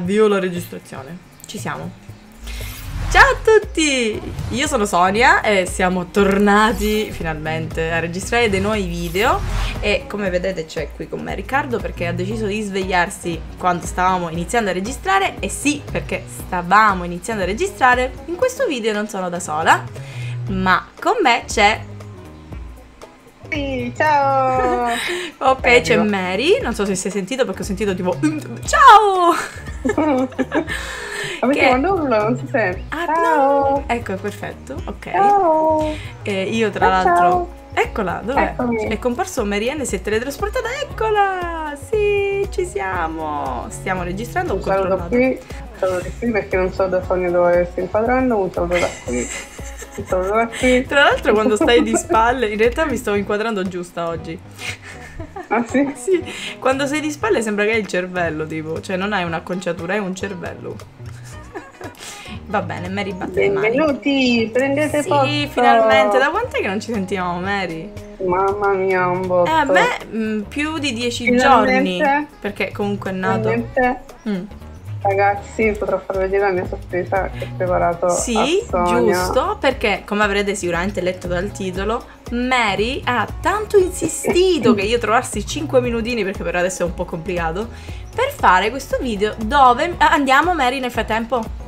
Avvio la registrazione. Ci siamo. Ciao a tutti! Io sono Sonia e siamo tornati finalmente a registrare dei nuovi video e come vedete c'è qui con me Riccardo perché ha deciso di svegliarsi quando stavamo iniziando a registrare e sì perché stavamo iniziando a registrare in questo video non sono da sola ma con me c'è sì, ciao! ok, c'è Mary, non so se si è sentito perché ho sentito tipo ciao! Ma perché quando urlo non si sente. Ah, ciao! No. Ecco, perfetto, ok. Ciao! E io tra Ah, l'altro... ciao. Eccola, dov'è? Eccomi. È comparso Marianne, si è teletrasportata, eccola! Sì, ci siamo! Stiamo registrando, Un saluto controllato. qui, di qui perché non so da Sonia dove sto inquadrando, un saluto da qui, qui. Tra l'altro quando stai di spalle, in realtà mi stavo inquadrando giusta oggi. Ah sì? Sì, quando sei di spalle sembra che hai il cervello, tipo, cioè non hai un'acconciatura, hai un cervello. Va bene, Mary batte le mani. Benvenuti, prendete posto! Sì, finalmente, da quant'è che non ci sentivamo, Mary? Mamma mia, un botto. Eh, a me mm, più di dieci Finalmente. giorni, perché comunque è nato. Finalmente, Mm. Ragazzi, potrò far vedere la mia sorpresa che ho preparato Sì, giusto, perché come avrete sicuramente letto dal titolo, Mary ha tanto insistito che io trovassi 5 minutini, perché per adesso è un po' complicato, per fare questo video dove... Andiamo Mary nel frattempo?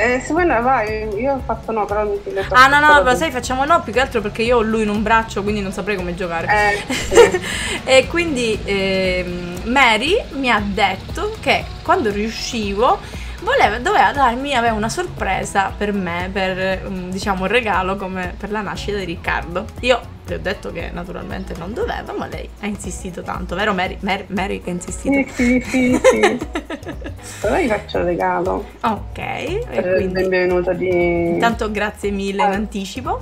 Eh, se vuoi no, vai, io ho fatto no, però non ti ho Ah no no, lo sai, facciamo no, più che altro perché io ho lui in un braccio, quindi non saprei come giocare. Eh, sì. e quindi ehm, Mary mi ha detto che quando riuscivo voleva, doveva darmi, aveva una sorpresa per me, per mm, diciamo un regalo come per la nascita di Riccardo. Io le ho detto che naturalmente non doveva, ma lei ha insistito tanto, vero Mary? Mary, Mary che ha insistito. Sì, sì, sì, sì. Però gli faccio un regalo ok, per il quindi benvenuto di... intanto grazie mille in Ah. anticipo.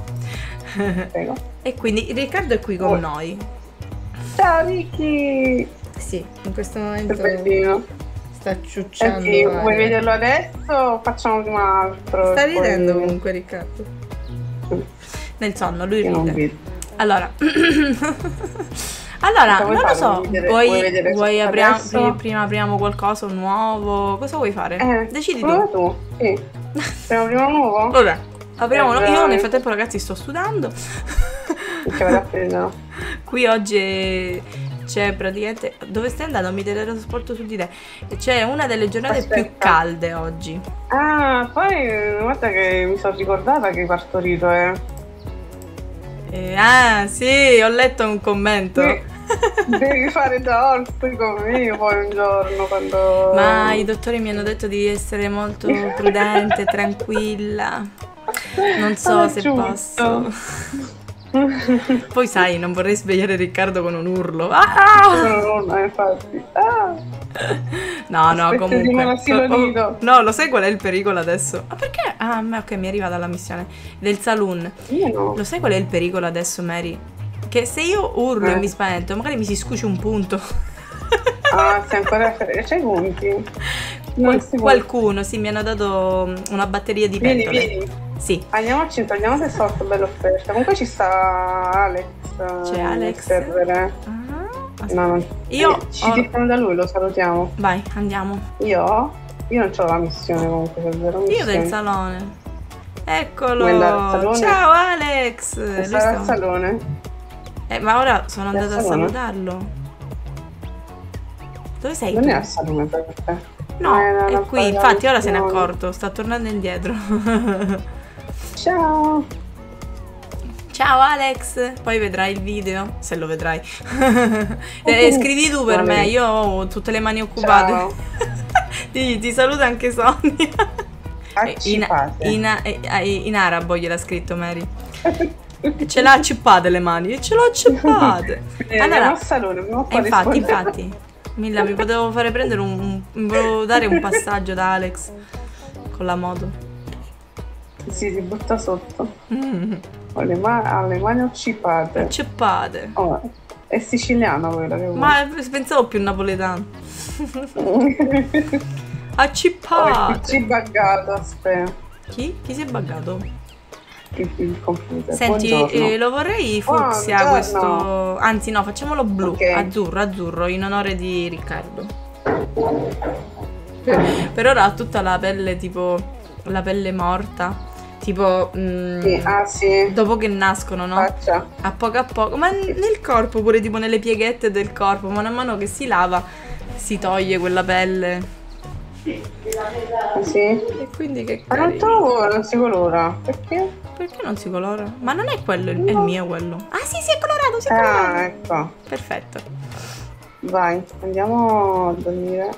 Prego. e quindi Riccardo è qui con Oh. noi. Ciao Vicky! Sì, in questo momento bellino. sta ciucciando. Senti, vuoi aria. vederlo adesso o facciamo prima altro? Sta e poi- ridendo comunque Riccardo. Nel sonno, lui Io ride. Allora, allora, non lo so. Vuoi vedere- Vuoi, vuoi vedere vuoi apriamo- prima apriamo qualcosa nuovo? Cosa vuoi fare? Eh, Decidi tu. tu. Sì. Prima prima nuovo? Allora, apriamo. Eh, Io nel frattempo, ragazzi, sto studando. Che vado a prendere. Qui oggi c'è praticamente. Dove stai andando? Mi teletrasporto su di te. C'è una delle giornate più Aspetta. calde oggi. Ah, poi guarda che mi sono ricordata che hai partorito, eh. Eh, ah, sì, ho letto un commento. Sì. Devi fare da ortico mio poi un giorno quando... Ma i dottori mi hanno detto di essere molto prudente, tranquilla. Non so Ah, se giusto. posso. Poi sai, non vorrei svegliare Riccardo con un urlo. Ah! No, no, infatti. Ah, No, no, Aspetta, comunque. Oh, no, lo sai qual è il pericolo adesso? Ma perché? Ah, ok, mi arriva dalla missione del saloon. io no. Lo sai qual è il pericolo adesso, Mary? Che se io urlo e Eh. mi spavento, magari mi si scuci un punto. Ah, sei ancora... C'hai i punti? Qual- si qualcuno, sì, mi hanno dato una batteria di Vieni, pentole. vieni. Sì. Andiamo al centro, andiamo se sorto bella offerta. Comunque ci sta Alex. C'è nel Alex. server, eh. Ah. No, non... Io Ci ho- da lui, lo salutiamo. Vai, andiamo. Io? Io non ho la missione comunque, per vero. Io del salone. Eccolo. Ciao Alex. Stare sta- al salone? Eh, ma ora sono andata a salutarlo. Dove sei Non tu? è al salone per te. No, Eh, è qui. Infatti ora se n'è accorto. Sta tornando indietro. Ciao! Ciao Alex. Poi vedrai il video. Se lo vedrai. Eh, scrivi tu per me. Io ho tutte le mani occupate. Ti, ti saluta anche Sonia. In, Accipate. in, eh, in arabo gliel'ha scritto Mary. Ce l'ha accippate le mani, ce l'ho accippate. Eh, allora, al salone, infatti, infatti, Milla, mi potevo fare prendere un, un- mi volevo dare un passaggio da Alex con la moto. Sì, si butta sotto. Mm, Con le, ma- ha le mani accipate. accippate. Oh, è siciliano quello che vuoi. Ma pensavo più napoletano. Oh, Accippate. ci buggato, aspetta. Chi? Chi si è buggato? Il, il computer. Senti, eh, lo vorrei fucsia Buongiorno. questo. Anzi, no, facciamolo blu. Ok. Azzurro, azzurro, in onore di Riccardo. per ora ha tutta la pelle tipo la pelle morta. Tipo mm, Sì, ah sì. dopo che nascono, no? Faccia. A poco a poco, ma n- nel corpo pure tipo nelle pieghette del corpo, man mano che si lava si toglie quella pelle. Ah, Sì. E quindi che Ma non trovo, non si colora. Perché? Perché non si colora? Ma non è quello, il- è il mio quello. Ah sì, si è colorato, si è Ah, colorato. ecco. Perfetto. Vai, andiamo a dormire.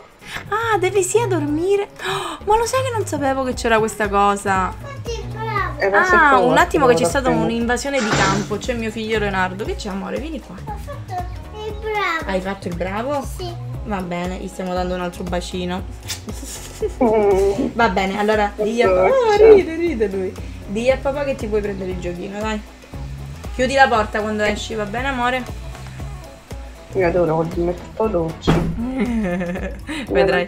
Ah, devi sia dormire. Oh, ma lo sai che non sapevo che c'era questa cosa? Ah, un attimo che c'è stata un'invasione di campo. C'è mio figlio Leonardo. Che c'è amore? Vieni qua. Ho fatto il bravo. Hai fatto il bravo? Sì. Va bene, gli stiamo dando un altro bacino. Mm. Va bene, allora digli a Doccia. Oh, ride, ride lui. Digli a papà che ti puoi prendere il giochino, dai. Chiudi la porta quando esci, va bene amore? Io adoro metto dolce. vedrai,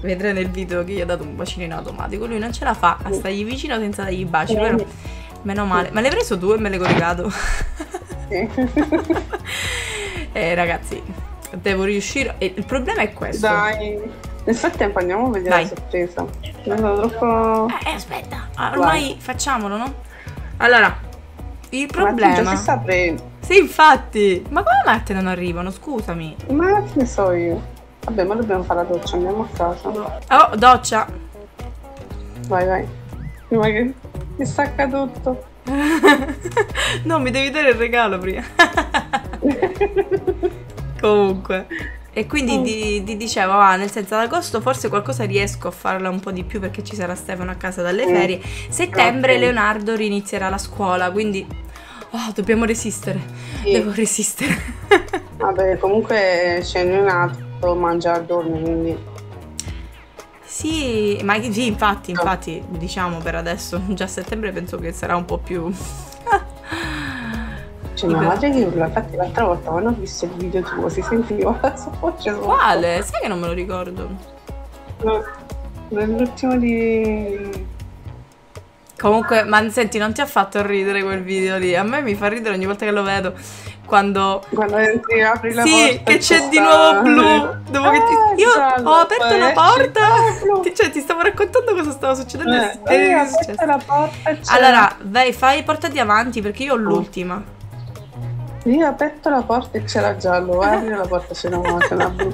vedrai nel video che gli ho dato un bacino in automatico. Lui non ce la fa a stargli vicino senza dargli i baci, però meno male. Ma l'hai preso tu e me l'hai coricato? Sì. eh ragazzi, devo riuscire. E il problema è questo. Dai. Nel frattempo andiamo a vedere Vai. la sorpresa. Non sono troppo... Eh, eh, aspetta, Ah, ormai facciamolo, no? Allora, il Ma tu già problema. si Sì, infatti. Ma come mai a te non arrivano? Scusami. Ma che ne so io? Vabbè, ma dobbiamo fare la doccia, andiamo a casa. Oh, doccia. Vai, vai. Prima che mi stacca tutto. no, mi devi dare il regalo prima. Comunque. E quindi di, di- dicevo, ah, nel senso ad agosto forse qualcosa riesco a farla un po' di più perché ci sarà Stefano a casa dalle Mm. ferie. Settembre. Leonardo rinizierà la scuola, quindi oh, dobbiamo resistere. Sì. Devo resistere. Vabbè, comunque c'è neonato, mangia e dorme, quindi... sì, ma sì, infatti, infatti, diciamo per adesso, già a settembre penso che sarà un po' più... C'è mia madre che urla, infatti l'altra volta quando ho visto il video tuo si sentiva la sua voce. Quale? Sai che non me lo ricordo. No, Nell'ultimo di... Comunque, ma senti, non ti ha fatto ridere quel video lì? A me mi fa ridere ogni volta che lo vedo. Quando. Quando entri apri la sì, porta che c'è di nuovo blu. Dopo che ti- Ah, Io giallo, ho aperto la esce porta. Ti, cioè, ti stavo raccontando cosa stava succedendo. Eh, e- eh, è successo. la porta Allora, vai, fai portati avanti perché io ho l'ultima. Io ho aperto la porta e c'era giallo, vai a aprire la porta c'era una, c'era blu.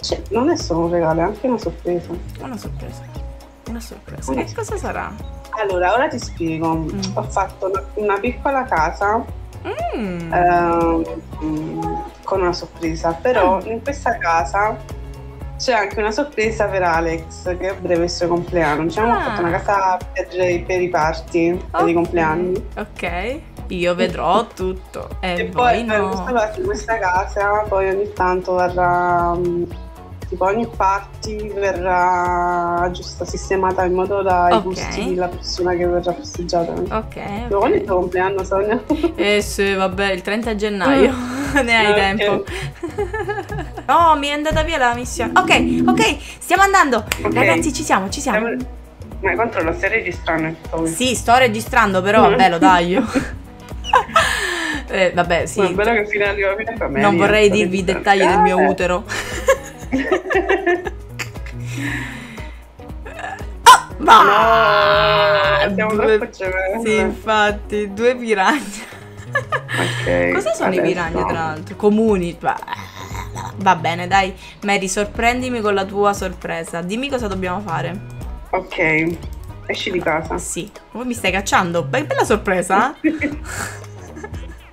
Cioè, non è solo un regalo, è anche una sorpresa. Una sorpresa. Una sorpresa. Una Che cosa sarà? Allora, ora ti spiego. Ho fatto una, una piccola casa Mm. ehm, mm, con una sorpresa, però in questa casa c'è anche una sorpresa per Alex che a breve è il suo compleanno. Diciamo, ho Ah. fatto una casa per, per i party, per Ok. i compleanni. Ok. Io vedrò tutto. E, E poi per no. questa, parte- questa casa poi ogni tanto verrà mm, tipo ogni party verrà giusto sistemata in modo da i Ok. gusti della persona che verrà festeggiata. Ok. Quando è il tuo compleanno Sonia? Eh sì, vabbè, il 30 gennaio. ne hai Ok. tempo. Oh, mi è andata via la missione. Ok, ok, stiamo andando. Ragazzi, ci siamo, ci siamo. Ma controllo, stai registrando? Sì, sto registrando, però vabbè, lo taglio. eh, vabbè, sì. Ma bello che fino arriva fino a. Non vorrei dirvi i dettagli del mio utero. Ah, ma No, siamo Due- troppo gemelle. Sì, infatti, due piranha. Ok. Cosa sono i piranha, tra l'altro? Comuni. Va- bene, dai. Mary, sorprendimi con la tua sorpresa. Dimmi cosa dobbiamo fare. Ok, esci di casa. Sì. Come mi stai cacciando? Be- bella sorpresa.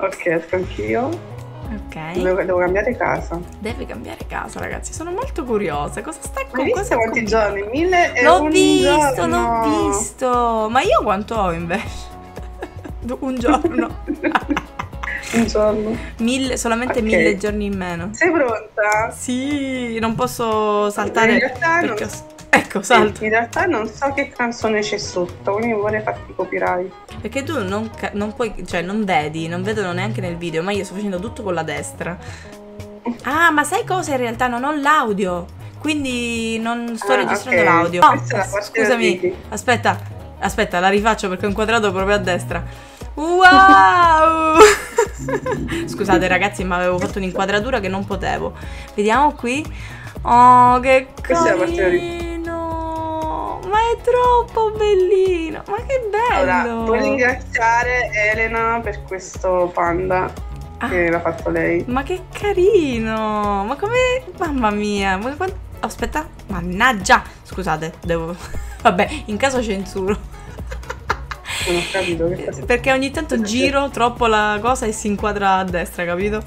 Ok, esco anch'io. Ok. Devo, devo cambiare casa. Deve cambiare casa, ragazzi. Sono molto curiosa. Cosa stai Ma con cosa quanti giorni? Mille e L'ho visto, giorno. l'ho visto. Ma io quanto ho invece? Un giorno. Un giorno. Mille, solamente Ok. mille giorni in meno. Sei pronta? Sì, non posso saltare In realtà non- Ecco, salto. In realtà non so che canzone c'è sotto, quindi vorrei farti copyright. Perché tu non, non puoi, cioè non vedi, non vedono neanche nel video, ma io sto facendo tutto con la destra. Ah, ma sai cosa? In realtà non ho l'audio, quindi non sto Ah, registrando ok. l'audio. No, scusami, aspetta, aspetta, la rifaccio perché ho inquadrato proprio a destra. Wow! Scusate ragazzi, ma avevo fatto un'inquadratura che non potevo. Vediamo qui. Oh, che Questa è la parte! Ma è troppo bellino! Ma che bello! Allora, voglio ringraziare Elena per questo panda Ah. che l'ha fatto lei. Ma che carino! Ma come... Mamma mia! Ma quan- Aspetta, mannaggia! Scusate, devo... Vabbè, in caso censuro. Non ho capito che cosa. Perché ogni tanto Perché? giro troppo la cosa e si inquadra a destra, capito?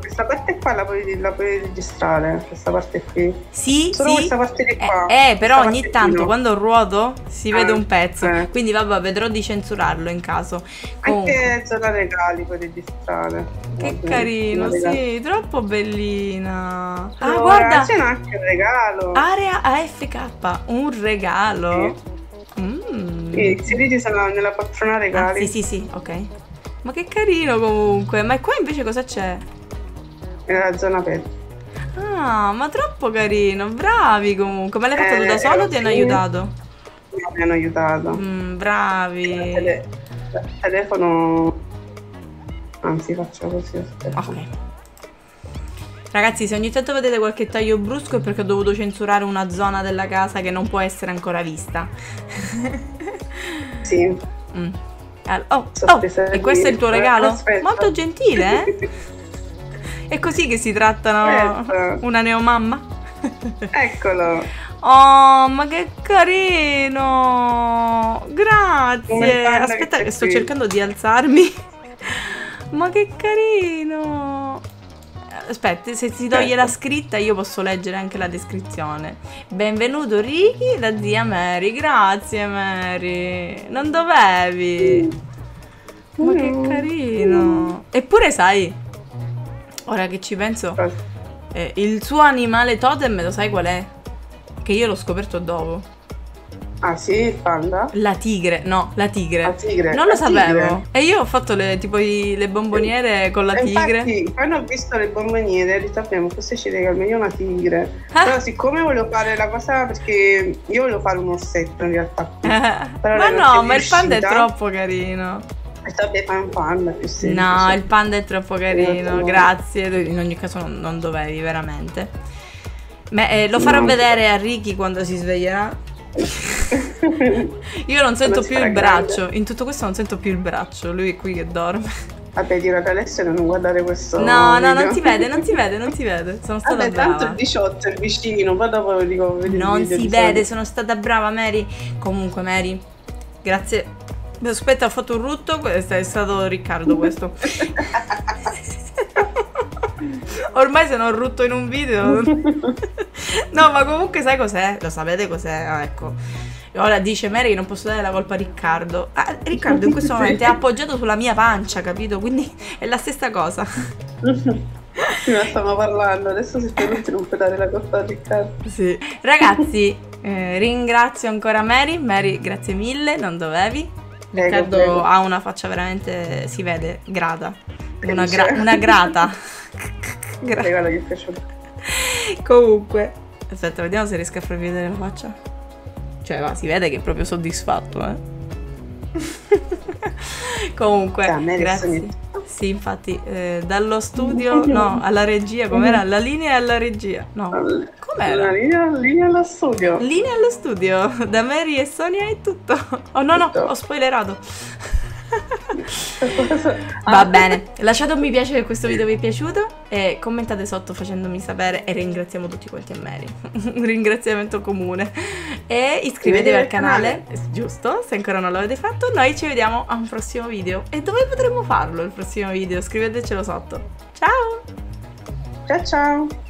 Questa parte qua la puoi, la puoi registrare, questa parte qui. Sì, Solo sì. questa parte di qua. Eh, eh, però ogni tanto no. quando ruoto si Ah, vede un pezzo. eh. Quindi vabbè, vedrò di censurarlo in caso. Comunque, Anche zona regali puoi registrare. che Vabbè, carino, sì, troppo bellina. Ah, Allora, guarda, C'è anche il regalo. area AFK, un regalo. Mm. Sì, i siti sono nella poltrona Ah, regali. sì, sì, sì, ok. Ma che carino comunque. Ma qua invece cosa c'è? Nella zona pet. Ah, ma troppo carino. Bravi comunque. Ma l'hai fatto tu Eh, da solo o ti hanno aiutato? Mi hanno aiutato. Mm, Il bravi. tele- telefono. Anzi, faccio così. aspetta. Ok. Ragazzi, se ogni tanto vedete qualche taglio brusco è perché ho dovuto censurare una zona della casa che non può essere ancora vista. Sì. Mm. Oh, oh, e questo è il tuo regalo? Aspetta. Molto gentile, eh? È così che si trattano Aspetta. una neomamma? Eccolo. Oh, ma che carino! Grazie! che Aspetta c'è che sto cercando di alzarmi. Ma che carino! Aspetta, se si toglie la scritta io posso leggere anche la descrizione. Benvenuto Ricky da zia Mary. Grazie Mary. Non dovevi. Ma che Mm. carino. Eppure sai, ora che ci penso, eh, il suo animale totem lo sai qual è? Che io l'ho scoperto dopo. Ah sì, il panda? La tigre, no, la tigre. La tigre. Non lo sapevo. tigre. E io ho fatto le, tipo i- le bomboniere con la E tigre. Infatti, quando ho visto le bomboniere, ho detto, abbiamo, forse ci regala io una tigre. Ah. Però siccome volevo fare la cosa, perché io volevo fare un orsetto in realtà. Ma no, ma il panda è troppo carino. vabbè, fai un panda più semplice. No, il panda è troppo carino. No. Grazie. In ogni caso non, non dovevi, veramente. Ma, eh, lo farò No. vedere a Ricky quando si sveglierà. Io non sento si più il grande. braccio. In tutto questo non sento più il braccio. Lui è qui che dorme. Vabbè, dirò ad Alessio di non guardare questo No, no, video. non si vede, non si vede, non si vede. Sono stata Vabbè, tanto brava. il 18 è vicino, poi dopo lo dico Non si vede, sono stata brava, Mary. Comunque, Mary, grazie. Aspetta, ho fatto un rutto. Questo è stato Riccardo, questo. Ormai se non rutto in un video. no, ma comunque sai cos'è? Lo sapete cos'è? Ah, ecco. Ora dice Mary che non posso dare la colpa a Riccardo. Ah, Riccardo in questo momento è appoggiato sulla mia pancia, capito? Quindi è la stessa cosa. Sì, ma stiamo parlando, adesso se non puoi dare la colpa a Riccardo. Sì. Ragazzi, eh, ringrazio ancora Mary. Mary, grazie mille, non dovevi. Prego, Riccardo prego. ha una faccia veramente, si vede, grata. Una, gra- una grata. Gra-. Comunque, aspetta, vediamo se riesco a farvi vedere la faccia. Cioè, va, si vede che è proprio soddisfatto, eh. Comunque, Cioè, adesso grazie. Sì, infatti, eh, dallo studio, no, alla regia, com'era? La linea alla regia. No, com'era? La linea, linea allo studio. Linea allo studio, da Mary e Sonia è tutto. Oh no, no, Tutto. ho spoilerato. Va bene, lasciate un mi piace se questo video vi è piaciuto e commentate sotto facendomi sapere e ringraziamo tutti quanti a Mary. un ringraziamento comune. E iscrivetevi al canale, giusto? Se ancora non l'avete fatto, noi ci vediamo a un prossimo video. E dove potremmo farlo il prossimo video? Scrivetecelo sotto. Ciao! Ciao ciao.